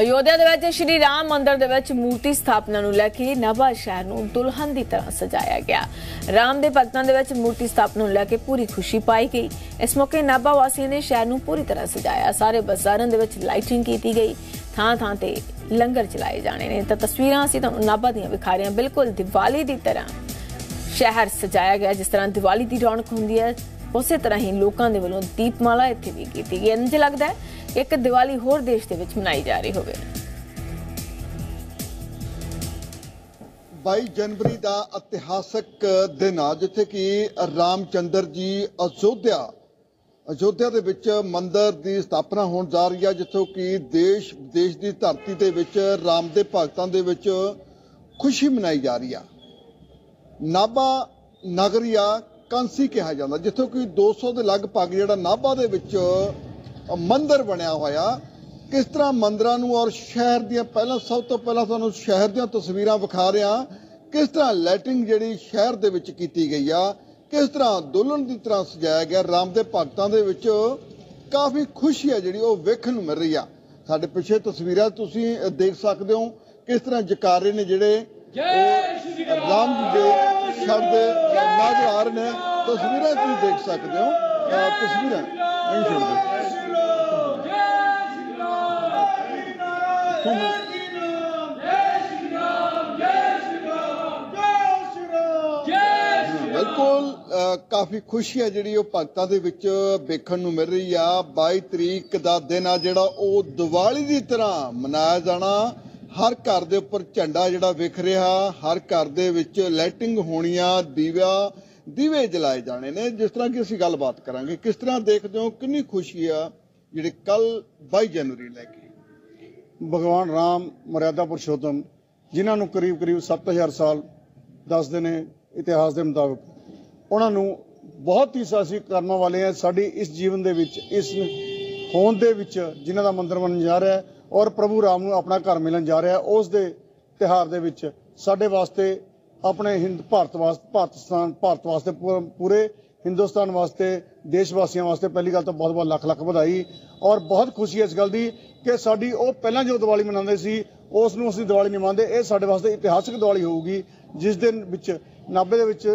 ਅਯੋਧਿਆ ਦੇ ਵਿੱਚ ਸ਼੍ਰੀ ਰਾਮ ਮੰਦਿਰ ਦੇ ਵਿੱਚ ਮੂਰਤੀ ਸਥਾਪਨਾ ਨੂੰ ਲੈ ਕੇ ਨਾਭਾ ਸ਼ਹਿਰ ਨੂੰ ਦੁਲਹਨ ਦੀ ਤਰ੍ਹਾਂ ਸਜਾਇਆ ਗਿਆ। ਰਾਮ ਦੇ ਭਗਤਾਂ ਦੇ ਵਿੱਚ ਮੂਰਤੀ ਸਥਾਪਨਾ ਨੂੰ ਲੈ ਕੇ ਪੂਰੀ ਖੁਸ਼ੀ ਪਾਈ ਗਈ। ਇਸ ਮੌਕੇ ਨਾਭਾ ਵਾਸੀਆਂ ਨੇ ਸ਼ਹਿਰ ਨੂੰ ਪੂਰੀ ਤਰ੍ਹਾਂ ਸਜਾਇਆ। ਸਾਰੇ ਬਾਜ਼ਾਰਾਂ ਦੇ ਵਿੱਚ ਲਾਈਟਿੰਗ ਕੀਤੀ ਗਈ। ਥਾਂ ਥਾਂ ਤੇ ਲੰਗਰ ਚਲਾਏ ਜਾਣੇ ਨੇ। ਤਾਂ ਤਸਵੀਰਾਂ ਅਸੀਂ ਤੁਹਾਨੂੰ ਨਾਭਾ ਦੀਆਂ ਵਿਖਾ ਰਹੇ ਹਾਂ। ਬਿਲਕੁਲ ਦੀਵਾਲੀ ਦੀ ਤਰ੍ਹਾਂ ਸ਼ਹਿਰ ਸਜਾਇਆ ਗਿਆ, ਜਿਸ ਤਰ੍ਹਾਂ ਦੀਵਾਲੀ ਦੀ ਰੌਣਕ ਹੁੰਦੀ ਹੈ। ਉਸੇ ਤਰ੍ਹਾਂ ਹੀ ਲੋਕਾਂ ਦੇ ਵੱਲੋਂ ਦੀਪਮਾਲਾ ਇੱਥੇ ਵੀ ਕੀਤੀ ਗਈ ਇੰਜ ਲੱਗਦਾ ਹੈ ਇੱਕ ਦੀਵਾਲੀ ਹੋਰ ਦੇਸ਼ ਦੇ ਵਿੱਚ ਮਨਾਈ ਜਾ ਰਹੀ ਹੋਵੇ। 22 ਜਨਵਰੀ ਦਾ ਇਤਿਹਾਸਕ ਦਿਨ ਆ, ਜਿੱਥੇ ਕਿ ਰਾਮਚੰਦਰ ਜੀ ਅਯੋਧਿਆ ਅਯੋਧਿਆ ਦੇ ਵਿੱਚ ਮੰਦਿਰ ਦੀ ਸਥਾਪਨਾ ਹੋਣ ਜਾ ਰਹੀ ਹੈ, ਜਿੱਥੋਂ ਕਿ ਦੇਸ਼ ਵਿਦੇਸ਼ ਦੀ ਧਰਤੀ ਦੇ ਵਿੱਚ ਰਾਮ ਦੇ ਭਗਤਾਂ ਦੇ ਵਿੱਚ ਖੁਸ਼ੀ ਮਨਾਈ ਜਾ ਰਹੀ ਆ। ਨਾਭਾ ਨਗਰੀਆ ਕਾਂਸੀ ਕਿਹਾ ਜਾਂਦਾ ਜਿੱਥੋਂ ਕਿ 200 ਦੇ ਲਗਭਗ ਜਿਹੜਾ ਨਾਭਾ ਦੇ ਵਿੱਚ ਮੰਦਿਰ ਬਣਿਆ ਹੋਇਆ। ਕਿਸ ਤਰ੍ਹਾਂ ਮੰਦਰਾਂ ਨੂੰ ਔਰ ਸ਼ਹਿਰ ਦੀਆਂ ਪਹਿਲਾਂ ਸਭ ਤੋਂ ਪਹਿਲਾਂ ਤੁਹਾਨੂੰ ਸ਼ਹਿਰ ਦੀਆਂ ਤਸਵੀਰਾਂ ਵਿਖਾ ਰਿਹਾ। ਕਿਸ ਤਰ੍ਹਾਂ ਲਾਈਟਿੰਗ ਜਿਹੜੀ ਸ਼ਹਿਰ ਦੇ ਵਿੱਚ ਕੀਤੀ ਗਈ ਆ ਕਿਸ ਤਰ੍ਹਾਂ ਦੁਲਹਨ ਦੀ ਤਰ੍ਹਾਂ ਸਜਾਇਆ ਗਿਆ ਰਾਮ ਦੇ ਭਗਤਾਂ ਦੇ ਵਿੱਚ ਕਾਫੀ ਖੁਸ਼ੀ ਹੈ ਜਿਹੜੀ ਉਹ ਵੇਖਣ ਨੂੰ ਮਿਲ ਰਹੀ ਆ। ਸਾਡੇ ਪਿੱਛੇ ਤਸਵੀਰਾਂ ਤੁਸੀਂ ਦੇਖ ਸਕਦੇ ਹੋ ਕਿਸ ਤਰ੍ਹਾਂ ਜਕਾਰੇ ਨੇ ਜਿਹੜੇ ਰਾਮ ਜੀ ਦੇ ਸ਼ਬਦ ਨਜ਼ਰ ਆ ਰਹੇ ਨੇ। ਤਸਵੀਰਾਂ ਤੁਸੀਂ ਦੇਖ ਸਕਦੇ ਹੋ। ਅਹ ਤਸਵੀਰਾਂ ਨਹੀਂ ਛੱਡਦੇ। ਬਿਲਕੁਲ, ਅਹ ਕਾਫੀ ਖੁਸ਼ੀ ਹੈ ਜਿਹੜੀ ਉਹ ਭਗਤਾਂ ਦੇ ਵਿੱਚ ਵੇਖਣ ਨੂੰ ਮਿਲ ਰਹੀ ਆ। 22 ਤਰੀਕ ਦਾ ਦਿਨ ਆ ਜਿਹੜਾ, ਉਹ ਦੀਵਾਲੀ ਦੀ ਤਰ੍ਹਾਂ ਮਨਾਇਆ ਜਾਣਾ। ਹਰ ਘਰ ਦੇ ਉੱਪਰ ਝੰਡਾ ਜਿਹੜਾ ਵਿਖ ਰਿਹਾ, ਹਰ ਘਰ ਦੇ ਵਿੱਚ ਲਾਈਟਿੰਗ ਹੋਣੀਆਂ, ਦੀਵਾ, ਦੀਵੇ ਜਲਾਏ ਜਾਣੇ ਨੇ। ਜਿਸ ਤਰ੍ਹਾਂ ਕਿ ਅਸੀਂ ਗੱਲਬਾਤ ਕਰਾਂਗੇ, ਕਿਸ ਤਰ੍ਹਾਂ ਦੇਖਦੇ ਹੋ, ਕਿੰਨੀ ਖੁਸ਼ੀ ਆ ਜਿਹੜੇ ਕੱਲ 22 ਜਨਵਰੀ ਲੈ ਕੇ? ਭਗਵਾਨ ਰਾਮ ਮਰਿਆਦਾ ਪੁਰਸ਼ੋਤਮ, ਜਿਨ੍ਹਾਂ ਨੂੰ ਕਰੀਬ ਕਰੀਬ 7000 ਸਾਲ ਦੱਸਦੇ ਨੇ ਇਤਿਹਾਸ ਦੇ ਮੁਤਾਬਕ, ਉਹਨਾਂ ਨੂੰ ਬਹੁਤ ਹੀ ਸਾਸੀ ਕਰਮਾਂ ਵਾਲੇ ਆ। ਸਾਡੀ ਇਸ ਜੀਵਨ ਦੇ ਵਿੱਚ ਇਸ ਹੋਂਦ ਦੇ ਵਿੱਚ ਜਿਨ੍ਹਾਂ ਦਾ ਮੰਦਰ ਬਣਨ ਜਾ ਰਿਹਾ ਹੈ ਔਰ ਪ੍ਰਭੂ ਰਾਮ ਨੂੰ ਆਪਣਾ ਘਰ ਮਿਲਣ ਜਾ ਰਿਹਾ ਉਸ ਦੇ ਤਿਹਾਰ ਦੇ ਵਿੱਚ ਸਾਡੇ ਵਾਸਤੇ ਆਪਣੇ ਹਿੰਦ, ਭਾਰਤ ਵਾਸਤੇ ਭਾਰਤਸਤਾਨ ਭਾਰਤ ਵਾਸਤੇ ਪੂਰੇ ਹਿੰਦੁਸਤਾਨ ਵਾਸਤੇ ਦੇਸ਼ ਵਾਸੀਆਂ ਵਾਸਤੇ ਪਹਿਲੀ ਗੱਲ ਤਾਂ ਬਹੁਤ ਬਹੁਤ ਲੱਖ ਲੱਖ ਵਧਾਈ ਔਰ ਬਹੁਤ ਖੁਸ਼ੀ ਹੈ ਇਸ ਗੱਲ ਦੀ ਕਿ ਸਾਡੀ ਉਹ ਪਹਿਲਾਂ ਜੋ ਦੀਵਾਲੀ ਮਨਾਉਂਦੇ ਸੀ, ਉਸ ਨੂੰ ਅਸੀਂ ਦੀਵਾਲੀ ਨਹੀਂ ਮੰਨਦੇ, ਇਹ ਸਾਡੇ ਵਾਸਤੇ ਇਤਿਹਾਸਕ ਦੀਵਾਲੀ ਹੋਊਗੀ, ਜਿਸ ਦਿਨ ਵਿੱਚ ਨਾਭੇ ਦੇ ਵਿੱਚ,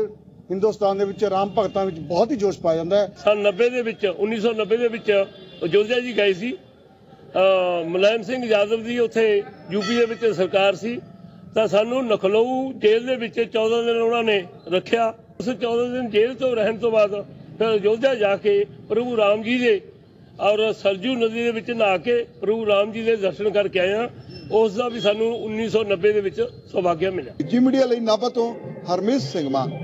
ਹਿੰਦੁਸਤਾਨ ਦੇ ਵਿੱਚ ਰਾਮ ਭਗਤਾਂ ਵਿੱਚ ਬਹੁਤ ਹੀ ਜੋਸ਼ ਪਾਇਆ ਜਾਂਦਾ ਹੈ। ਸਨ 90 ਦੇ ਵਿੱਚ 1990 ਦੇ ਵਿੱਚ ਅਯੋਧਿਆ ਜੀ ਗਏ ਸੀ। ਮੁਲਾਇਮ ਸਿੰਘ ਯਾਦਵ ਦੀ ਉੱਥੇ ਯੂਪੀ ਦੇ ਵਿੱਚ ਸਰਕਾਰ ਸੀ। ਤਾਂ ਸਾਨੂੰ ਨਖਲਊ ਜੇਲ੍ਹ ਦੇ ਵਿੱਚ 14 ਦਿਨ ਉਹਨਾਂ ਨੇ ਰੱਖਿਆ। ਉਸ 14 ਦਿਨ ਜੇਲ੍ਹ ਤੋਂ ਰਹਿਣ ਤੋਂ ਬਾਅਦ ਫਿਰ ਅਯੋਧਿਆ ਜਾ ਕੇ ਪ੍ਰਭੂ ਰਾਮ ਜੀ ਦੇ ਔਰ ਸਰਜੂ ਨਦੀ ਦੇ ਵਿੱਚ ਨਹਾ ਕੇ ਪ੍ਰਭੂ ਰਾਮ ਜੀ ਦੇ ਦਰਸ਼ਨ ਕਰਕੇ ਆਏ ਹਾਂ। ਉਸ ਦਾ ਵੀ ਸਾਨੂੰ 1990 ਦੇ ਵਿੱਚ ਸੁਭਾਗਿਆ ਮਿਲਿਆ। ਜੀ ਮੀਡੀਆ ਲਈ ਨਾਭਾ ਤੋਂ ਹਰਮੀਤ ਸਿੰਘ ਮਾਨ।